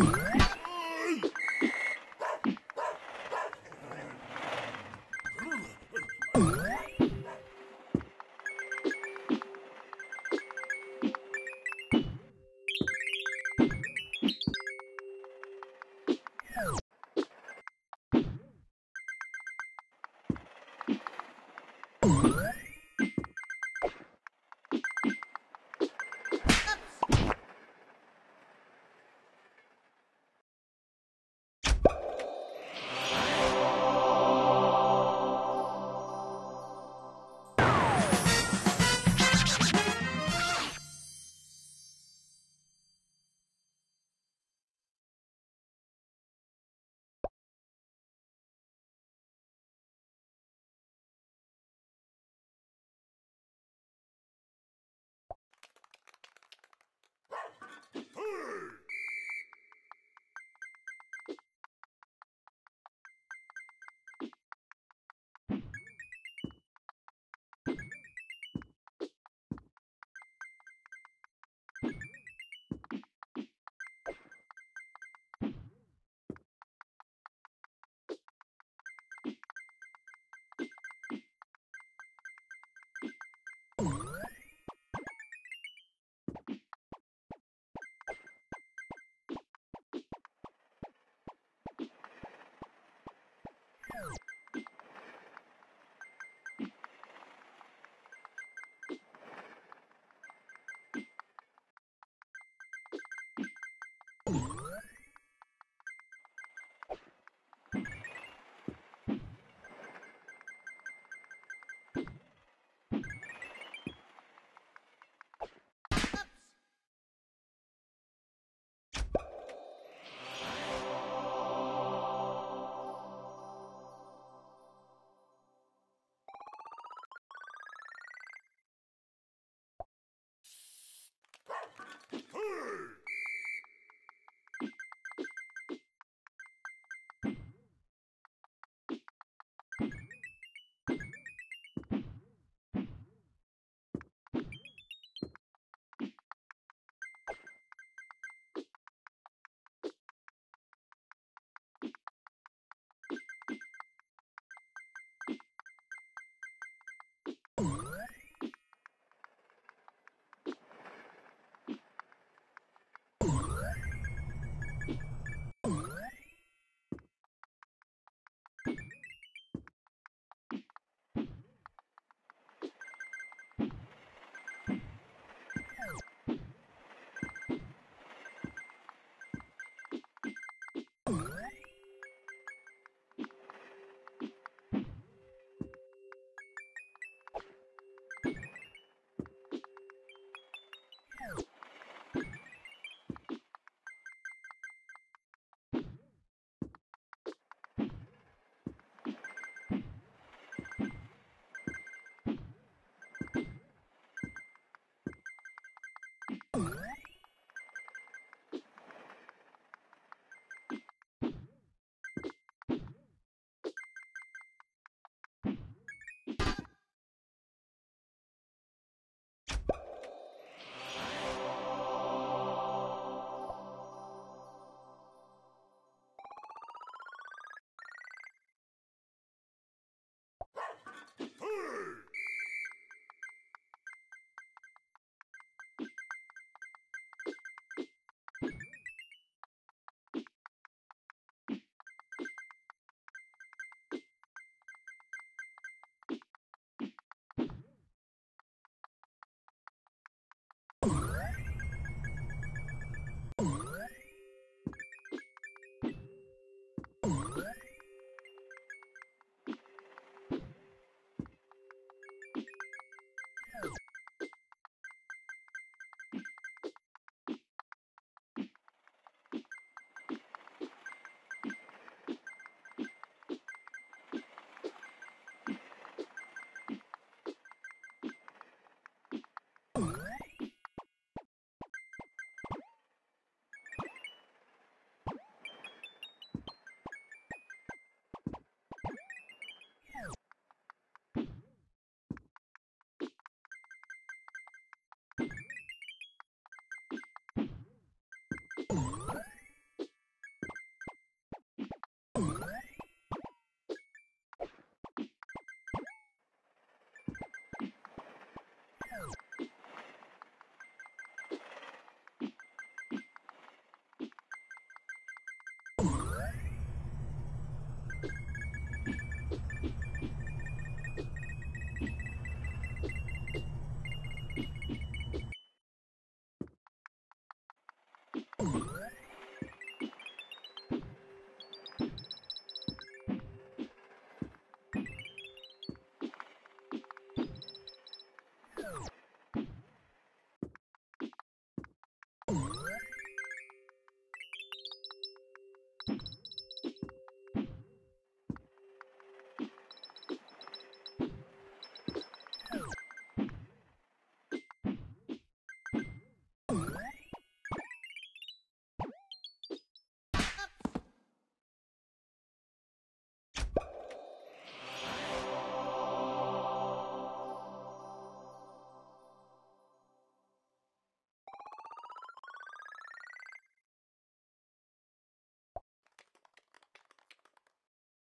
Ooh. Hey!